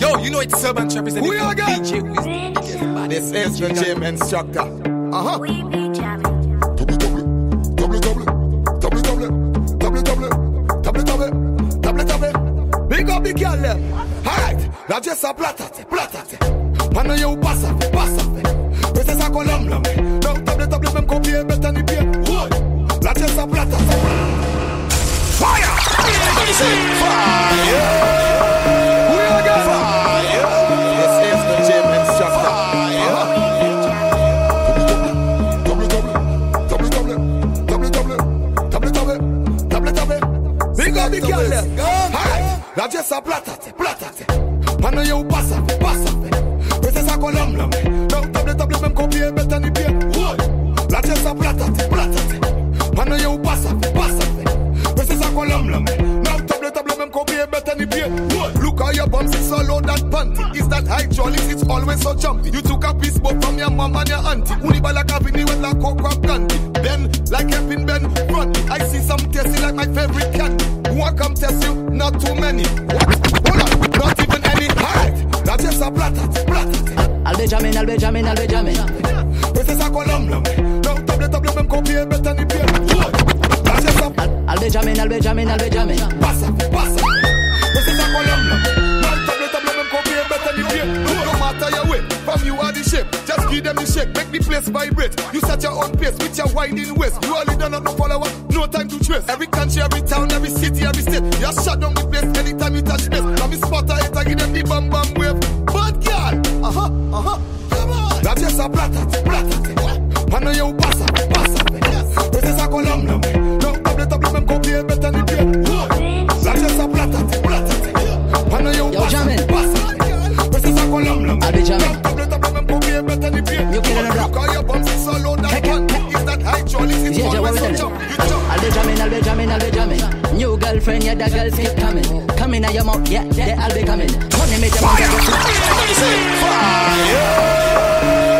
Yo, you know it's Urban representing Who you again? DJ Wiz. This is the gym instructor. Uh huh. We be jamming. Double double, double double, double double, double double, double double, double double. Big up the girl them. Alright, now just a platate, platate. Pana you pass up, pass up. Pues esa columna me. Now double double même copier better ni bien. Wood. La just a platate. Fire! Fire! Alright, la just a platate, platate. Pana you pass up, pass up. Pues esa columna me. Now double double même copier better ni bien. Wood. La just a platate, platate. Pana you pass up, pass up. Pues esa columna me. Now double double même copier better ni. Wood. Look how your bums is all on that panty. Is that hydraulics? It's always so jumpy. You took a piece both from your mom and your auntie. Unibala cabini with la cocoa candy. Ben, like helping Ben, run. I see some tasty like my favorite candy. Who come test you? Not too many. What? Hold on, not even any. Alright, now just a platat, platat. I'll be jamming, I'll be jamming, I'll be jamming. Pues esa columna me. Now double double même copier better ni bien. Now just a I'll, I'll be jamming, I'll from you are the shape. Just give them the shake, make the place vibrate. You set your own pace with your winding waist. You only done not no follower, no time to trace. Every country, every town, every city, every state. You shut down the place anytime you touch base. Now me spotter it, I give them the bam bam wave. But girl, uh huh, uh huh, come on. That's just a platate, platate. Pana you pasa, pasa. Pues esa columna, no double double même copier better ni bien. That's just a platate, platate. Pana you Yo, pasa, pasa. Ni bien. You killing Yeah, yeah, what we telling? I'll be jamming, I'll be jamming, I'll be jamming. New girlfriend, yeah, the girls keep coming. Coming your mouth, yeah, be coming. Money make them fire. Kelly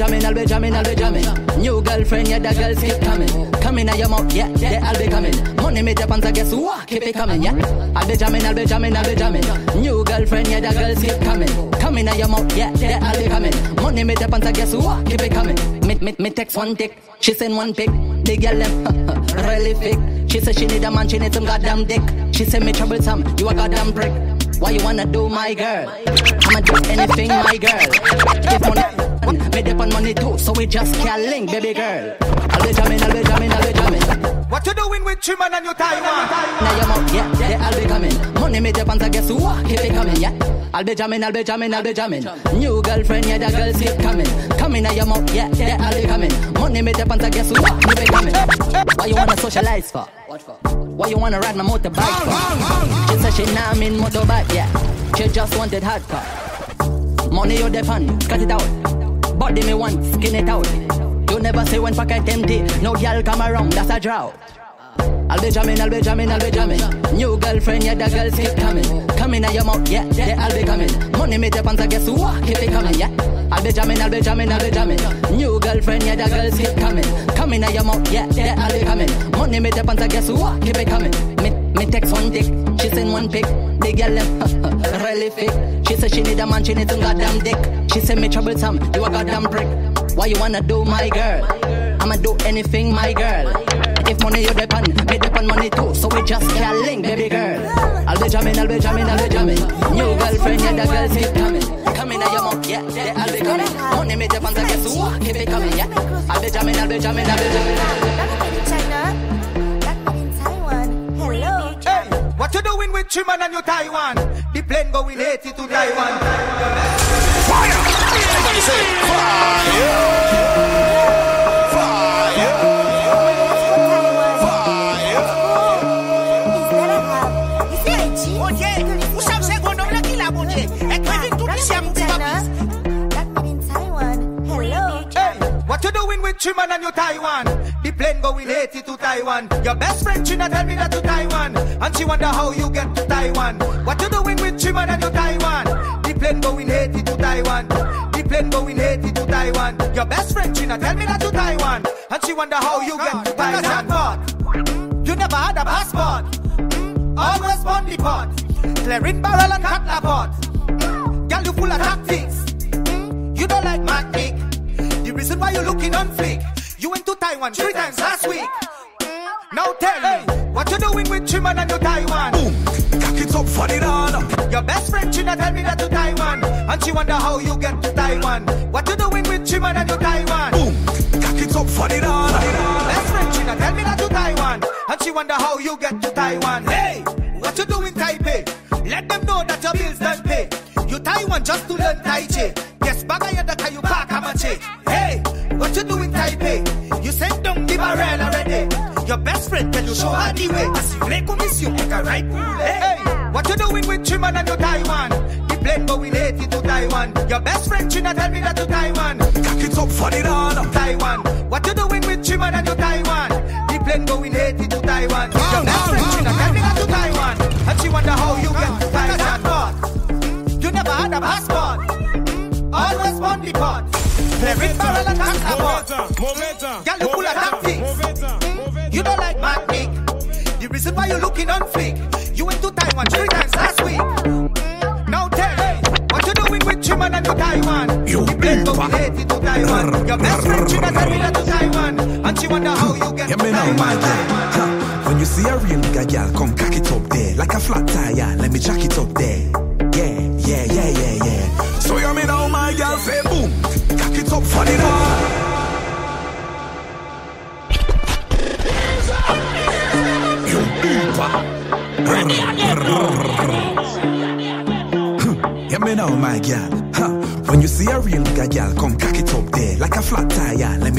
I'll, I'll be jamming, I'll be jamming, I'll be jamming. New girlfriend, yeah, the girls keep coming. Coming out your mouth, yeah, yeah, I'll be coming. Money make the pants, I guess what? Keep it coming, yeah. I'll be jamming, I'll be jamming, I'll be jamming. New girlfriend, yeah, the girls keep coming. Coming out your mouth, yeah, yeah, I'll be coming. Money make the pants, I guess what? Keep it coming. Me, me, me text one tick, she send one pic. The girl them really fake. She said she need a man, she need some goddamn dick. She said me troublesome, you a goddamn prick. Why you wanna do my girl? I'ma do anything, my girl. If money, me too, so we just can't link, baby girl. I'll be jamming, I'll be jamming, I'll be jamming. What you doing with Triman and your Taiwan? Now your mouth, yeah, yeah, I'll be coming. Money me dip on, I guess what? Keep it coming, yeah. I'll be jamming, I'll be jamming, I'll be jamming. New girlfriend, yeah, the girls keep coming. Coming out your mouth, yeah, yeah, I'll be coming. Money me dip on, I guess what? Keep it coming. Why you wanna socialize for? What for? Why you wanna ride my motorbike for? She said she nah in motorbike, yeah. She just wanted hardcore. Money you depend, cut it out. Body me want, skin it out. You never say when pocket empty. No girl come around, that's a drought. I'll be jamming, I'll be jamming, I'll be jamming. New girlfriend, yeah, the girls keep coming. Coming out your mouth, yeah, yeah, I'll be coming. Money me the pants, I guess what? Keep it coming, yeah. I'll be jamming, I'll be jamming, I'll be jamming. New girlfriend, yeah, the girls keep coming. Coming out your mouth, yeah, yeah, I'll be coming. Money me the pants, I guess what? Keep it coming. Me, me text one dick, she send one pic. The girl them really fake. She said she need a man, she need some goddamn dick. She said me troublesome, you a goddamn prick. Why you wanna do my girl? I'ma do anything, my girl. If money you depend, me depend money too. So we just can't link, baby girl. I'll be jamming, I'll be jamming, I'll be jamming. New girlfriend, yeah, the girls keep coming. Coming at your mouth, yeah, yeah, I'll be coming. Money me depend, I guess what? Keep it coming, yeah. I'll be jamming, I'll be jamming, I'll be jamming. With Triman and your Taiwan? The plane going 80 to Taiwan. Oye, usa un segundo, ven aquí la bulle. Es que tú ni se That made in Taiwan. Hello. Hey, what you doing with Triman and your Taiwan? The plane going 80 to Taiwan. Your best friend Trina tell me that to Taiwan. And she wonder how you get to Taiwan. What you doing with Chiman and your Taiwan? The plane going 80 to Taiwan. The plane going Haiti to Taiwan. Your best friend China tell me that to Taiwan. And she wonder how you get to Taiwan. You never had a passport. Mm, Always on the pot. Clearing barrel and cutler pot. Girl, you full of tactics. Mm, You don't like Mac The reason why you looking on flick. You went to Taiwan three times last week. Mm, Now tell me, what you doing with Chima and your Taiwan? Boom, cock it up for the Dana. Your best friend China tell me that to Taiwan. And she wonder how you get to Taiwan. What you doing with Chima and your Taiwan? Boom, cock it up for the Dana. Best friend China tell me that to Taiwan. And she wonder how you get to Taiwan. Hey, what you doing Taipei? Let them know that your bills done pay. You Taiwan just to learn Tai Chi. Yes, bagaya da kayu pa kamache. Hey, what you doing in Taipei? You sent down the barrel already. Your best friend tell you show her the way. As you play commission, make a right move. Hey, what you doing with Chiman and your Taiwan? The plane going Haiti to Taiwan. Your best friend China tell me that to Taiwan. Cock it up for the Dana. Taiwan. What you doing with Chiman and your Taiwan? The plane going Haiti to Taiwan. Your best friend China tell me that to Taiwan. And she wonder how you get to Taiwan. You never had a passport. Always on the pot. Clearing barrel and tax about. Girl, you full of tactics. You don't like Mac Nick. The reason why you looking on flick. You went to Taiwan three times last week. Hmm? Now tell me, what you doing with Chiman and your Taiwan? You the plane beaver. going Haiti to Taiwan. Your best friend China tell me that to Taiwan. And she wonder how you get Yeah, to me know my Taiwan. girl. Huh. When you see a real nigga, girl, come cock it up there. Like a flat tire, let me jack it up there. Yeah, yeah, yeah, yeah, yeah. Nigga, girl, When you see a real biga girl, come cock it up there. Like a flat tire, let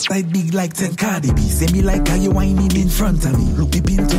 backside big like 10 Cardi B. Say me like how you whining in front of me. Look deep into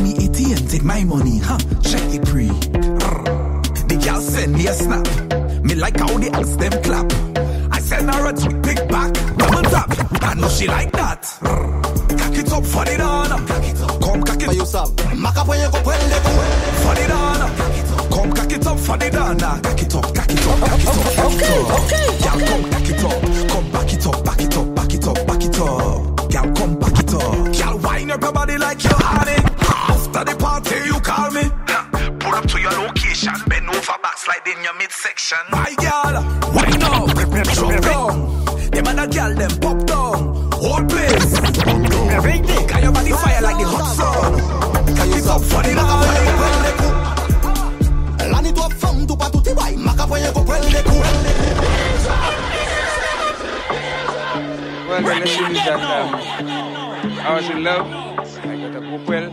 I got a group well,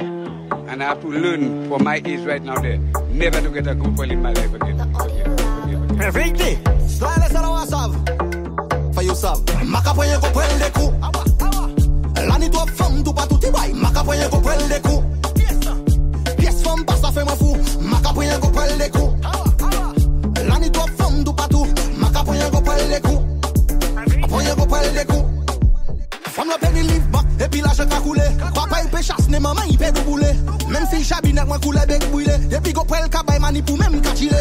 and I have to learn for my age right now there, never to get a group well in my life again. Forget, forget, forget. Vérité, sois laisse alors à savent. Fais you savent, ma capoye go prendre les coups. L'année toi femme tout pas tout est guay, ma capoye go prendre les coups. Pièce femme pas ça fait moi fou, ma capoye go prendre les coups. L'année toi femme tout pas tout, ma capoye go prendre les coups. Capoye go prendre les coups. Femme la peine livre back, Depi la jen kakoule Papa yon pe chasne, maman yon pe douboule. Mem si jabinek mwen koule bek bwile Depi go prel kabay mani pou mem kachile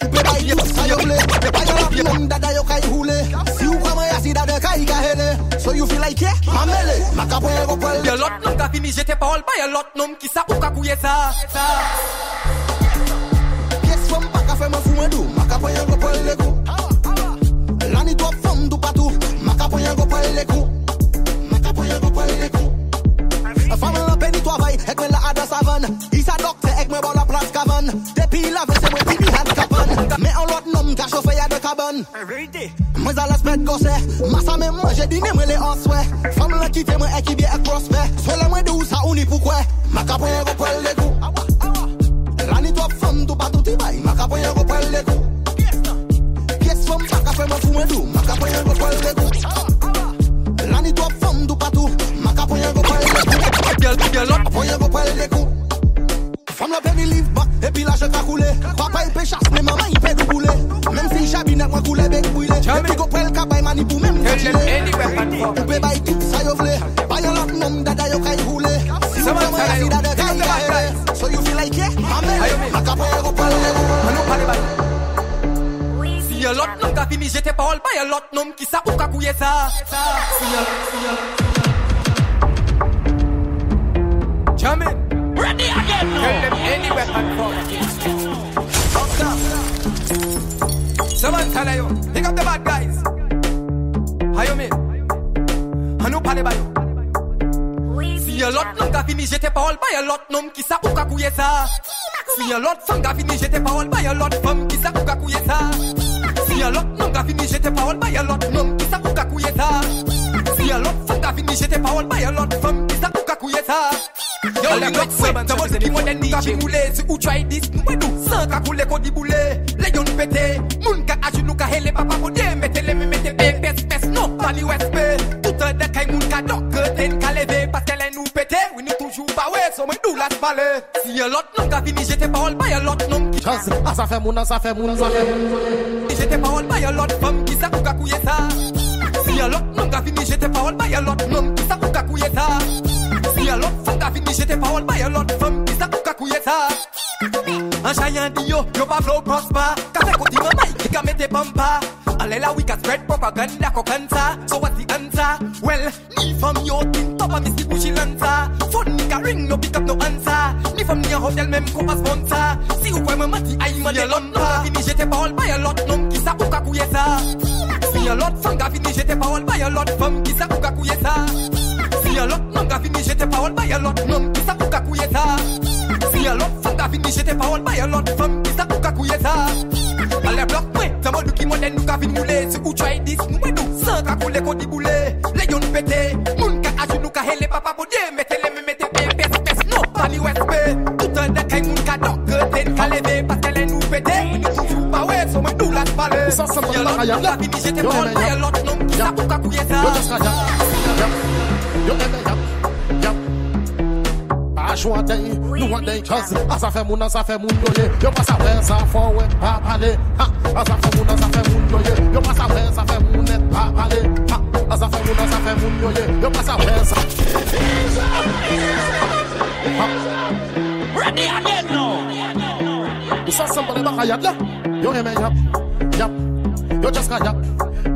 Poupe bayi yon sa yo vle Depa yon api mwen dada yo kay houle Si yon kwa mwen yasi dada kay kahele So yon feel like ye, mamele Maka prel go prel. Yon lot nom ka fini jete parol ba yon lot nom Ki sa ou kakouye sa. Pies fom baka fe mwen fume do Maka prel go prel le kou. Lani do fom do patou Maka prel go prel le kou. kaban Mwen zalas pet gose Masa men manje dine mwen le answe Fam la kite mwen ekibye ek prospe Swele mwen dou sa uni poukwe Maka pwenye go pwel de kou. Lani to fam tou patou ti bay. Maka pwenye go pwel de kou. Pies fam chaka fwe mwen fou mwen dou. Maka pwenye go pwel de kou. Lani to fam tou. Patou Maka pwenye go pwel de kou. Gel, gel, gel Pwenye go pwel de kou. Fam la peni liv bak Epi la je kakoule Papa yi pe chas, me mama yi pe pou le bek bwile E pou go prel ka bay mani pou men mwen chile Ou pe bay tit sa yo vle. Bayan lak nom dada yo kay hule Si ou kama yasi dada kay gare So you feel like ye, amen. Akapwe yo pale Manou pale bay Si yon lot nom ka fini jete parol pa yon lot nom ki sa ou ka kouye sa Si yon, si yon Jamin Ready again now Tell them any weapon from Fuck up tell you pick up the bad guys. Hayo me, anou pale bayo. Si yon lot nom ka fini jete parol ba yon lot nom ki sa ou ka kouye sa. Si yon lot fam ka fini jete parol ba yon lot femme ki sa ou ka kouye sa. Si yon lot nom ka fini jete parol ba yon lot nom ki sa ou ka kouye sa. Si yon lot fam ka fini jete parol ba yon lot femme ki sa ou ka kouye sa. Yo li lot fam, jabon se di mwen den nou ka bimoule Si ou try dis nou wè nou, san ka koule kodi boule Le yon pete papa pou Mete le emi mete beng pes pes nou Pali wespe Touta de kay moun ka dok Ten ka leve Paske le nou pete Ou nou toujou bawe So mwen dou la spale Si yon lot nom ka vini Jete parol pa yon lot nom ki Chaz A ah, sa fe moun a sa fe moun a sa fe moun Jete parol pa yon lot fam Ki sa kou ka kouye sa Si yon lot nom ka vini Jete parol pa yon lot nom Ki sa kou ka kouye sa Si yon lot fam ka vini Jete parol pa yon lot fam Ki sa kou ka kouye sa An chayan di Yo Yo pa flow prosper. Kafe kouti mamay ki ka mete bumper. Ale la we ka spread propaganda ko kansa So what's the answer? Well, ni from yo tin top a misi bushi lanza Phone ni ring no pick up no answer. Ni from ni a hotel même ko pas sponsor. Si ou kwe me mati ay ma de lompa Fini jete parol ba yon lot nom ki sa ou ka kouye sa Si yon lot femme ka fini jete parol ba yon lot femme ki sa ou ka kouye sa Si yon lot nom ka fini jete parol ba yon lot nom ki sa ou ka kouye sa Si yon lot femme ka fini jete parol ba yon lot femme ki sa ou ka kouye Ki mwenen nou ka vin moule Si ou try dis nou menou San ka koule kodi boule Le yon pete Moun ka aji nou ka hele papa bodye Mete le me mete pe Pes pes no pa ni wespe Toutan de kay moun ka dok Ten ka leve Paske le nou pete Mwen nou toujou pa we So mwen nou la jpale Sa sa mwen la kaya La vini jete pon Mwen lot nom ki sa pou ka kouye sa Yo jasra yap Yo eme yap Jou an dey, nou an dey, chaz A sa fe moun, a sa fe moun doye Yo pa sa we, sa fo we, pa pale Ha, a sa fe moun fè moun yo ye Yo pa sa wè, sa fè moun net, pa pale Ha, a sa fè moun, a sa fè moun yo ye Yo pa sa wè, sa Ready again now. Ou sa sembole baka yap la Yo eme yap, yap Yo just ka yap,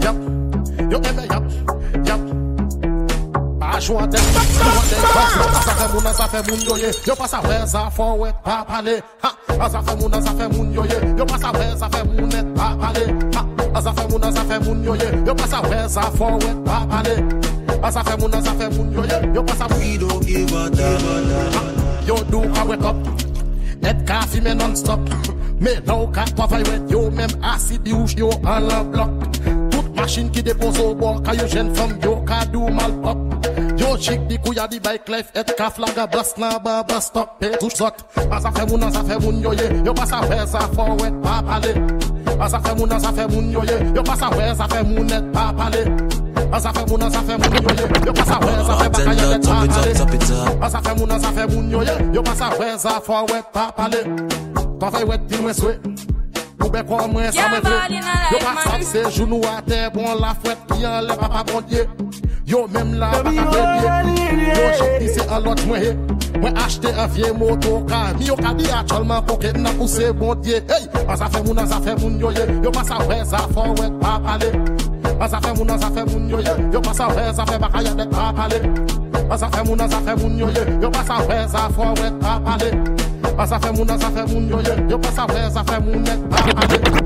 yap Yo eme yap, yap Pa chwa dey, nou an dey Chaz, a sa fè moun, a sa fè moun yo ye Yo pa sa wè, sa fò wè, pa pale Ha, a sa fè moun, a sa fè moun yo ye Yo pa sa wè, sa fè moun net, pa pale a sa fè moun, a sa fè moun yo ye Yo pa sa wè, sa fò wè, pa pale A sa fè moun, a sa fè moun yo ye Yo pa sa wè, don't give a damn. Yo do a wake up. Net ka fi me non-stop Me nou ka travay wet Yo mem asid yush yo an la blok Tout machin ki depose au bord Ka yo jen fam yo ka do mal pop logique, di kou ya di bay klef et ka flaga bas nan ba bas stop pe touche zot. A sa fe moun a sa fe moun yo ye, yo pa sa fe sa fon wet pa pale. A sa fe moun a sa fe moun yo ye, yo pa sa fe sa fe moun et pa pale. A sa fe moun a sa fe moun yo ye, yo pa sa fe sa fe baka bakaye et pa pale. A sa fe moun a sa fe moun yo ye, yo pa sa fe sa fon wet pa pale. Ton fay wet di mwen swe. be kon mwen sa mwen vle Yo pa sap se jounou a te bon la fwet Ki an le papa bondye Yo menm la baka debye Yo chak dise alot mwen he Mwen achete an fye motoka Mi yo kadi a chalman poket na puse bondye Hey, an zafen moun an zafen moun yo ye. Yo pa sa wè zafon wè pa pale. An zafen moun an zafen moun yo ye. Yo pa sa wè zafen baka yadek pa pale. An zafen moun an zafen moun yo ye. Yo pa sa wè zafon wè pa pale. A sa fè moun, a sa fè moun yo Yo pa sa wè, sa fè moun net, pa pale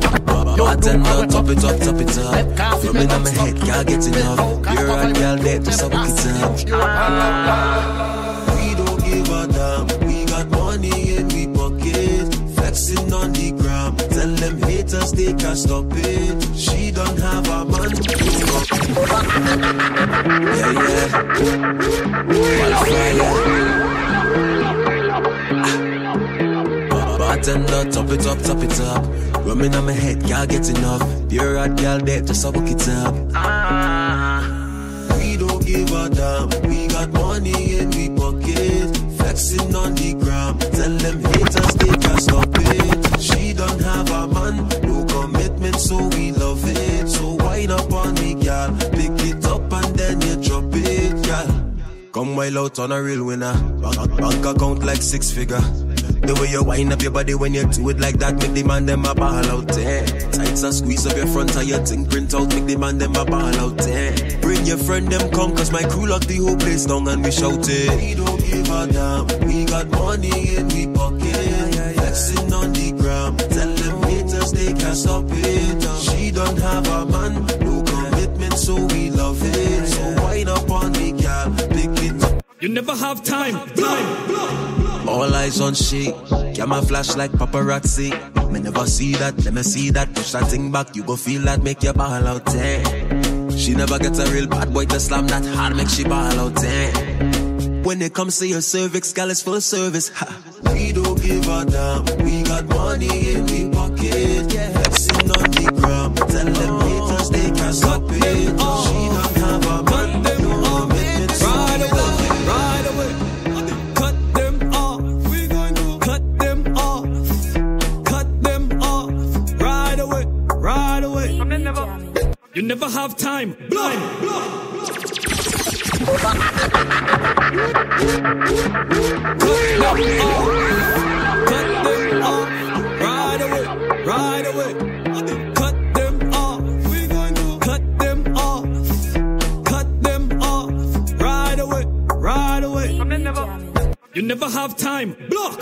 Yo do a top it up, top it up. Rubbing on my head, can't get Me enough. You're a girl wet. that just a Mem wicked asid time. yush yo an la blok We don't give a damn. We got money in we pocket. Flexing on the gram. Tell them haters they can't stop it. She don't have a man. Yeah, yeah. Bartender, top it up, top it up. Rumming on my head, can't get enough. Pure hot girl that just a book it up. We don't give a damn. We got money in we pocket. Flexing on the gram. Tell them haters they can't stop it. She don't have a man, no commitment, so we love it. So wind up on me, girl. Pick it up and then you drop it, girl. come while out on a real winner. Bank account like six figure. The way you wind up your body when you do it like that, make the man them a ball out there. Tights and squeeze up your front and your thing print out, make the man them a ball out there. Bring your friend them come, cause my crew lock the whole place down and we shout it. We don't give a damn, we got money in we pocket. Flexing on the gram, tell them haters they can't stop it. She don't have a man, no commitment, so we love it. So wind up on the gal, pick it up. You never have time, time. All eyes on she. Camera flash like paparazzi. Me never see that, let me see that. Push that thing back, you go feel that, make your ball out there. She never gets a real bad boy to slam that hard, make she ball out there. When it comes to your cervix, gal is full service. Ha. We don't give a damn. We got money in we pocket. Flexing on the gram. Tell them haters they can't stop it. She right away. You never have time. Blind. Cut them off. Cut them off. Right away, right away. Cut them off. We going to cut them off. Cut them off. Right away, right away. You never have time. Block.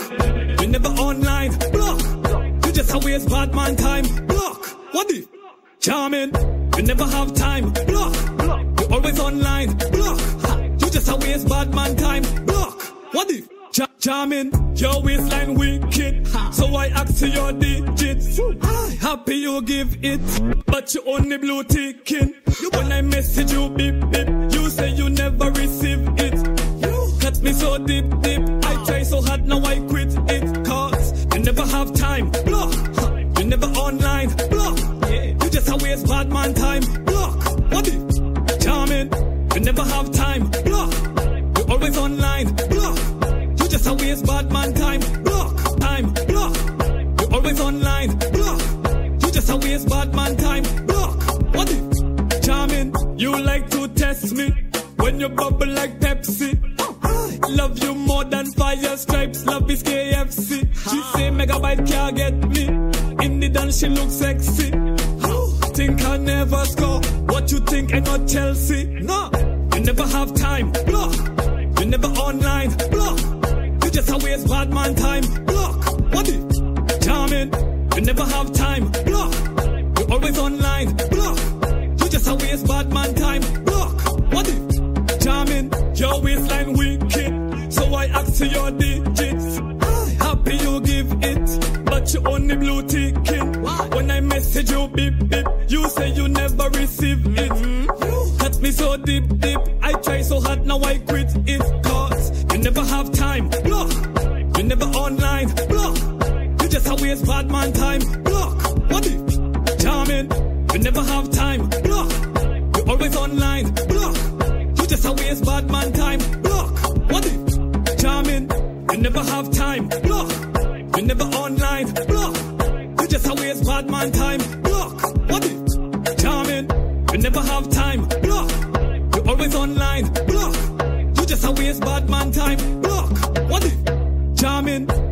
You never online. Block. You just a waste bad man time. Block. What the? Charming. You never have time. Block. You always online. Block. You just a waste bad man time. Block. What if? Cha- charming, your waistline wicked. So I ask to your digits. Happy you give it, but you only blue ticking. When I message you, beep beep, you say you never receive it. You cut me so deep, deep. Waste bad man time. Block. What the? Charming. You never have time. Block. You always online. Block. You just a waste bad man time. Block. Time. Block. You always online. Block. You just a waste bad man time. Block. What the? Charming. You like to test me when you bubble like Pepsi. Love you more than fire stripes. Love is KFC. She say megabyte can't get me. In the dance she looks sexy. Never score. What you think ain't not Chelsea? No, you never have time. Block. You never online. Block. You just a waste bad man time. Block. What the? Charming. You never have time. Block. You always online. Block. You just a waste bad man time. Block. What the? Charming. Your waistline wicked. So I ask to your digits. Happy you give it, but you only blue ticking. When I message you, beep beep, you say you never receive it. Cut me so deep deep. I try so hard, now I quit it. Cause you never have time. Block. You never online. Block. You just a waste bad man time. Block. What the? Charming. You never have time. Block. You always online. Block. You just a waste bad man time. Block. What the? Charming. You never have time. Block. You never online. Block. You just a waste bad man time. Block never have time. Block. You're always online. Block. You just a waste bad man time. Block. What? Jamming.